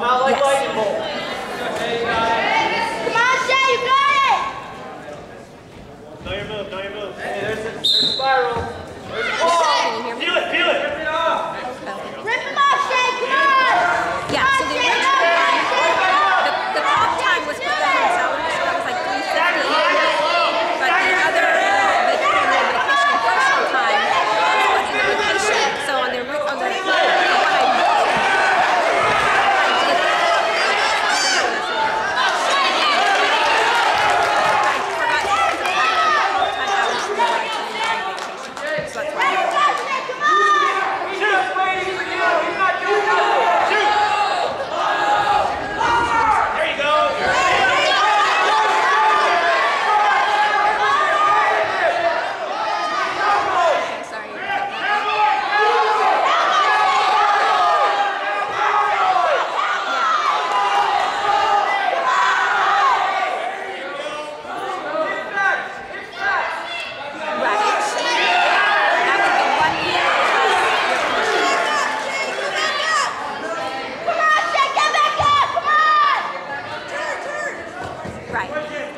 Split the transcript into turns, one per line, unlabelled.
Come out like. Right.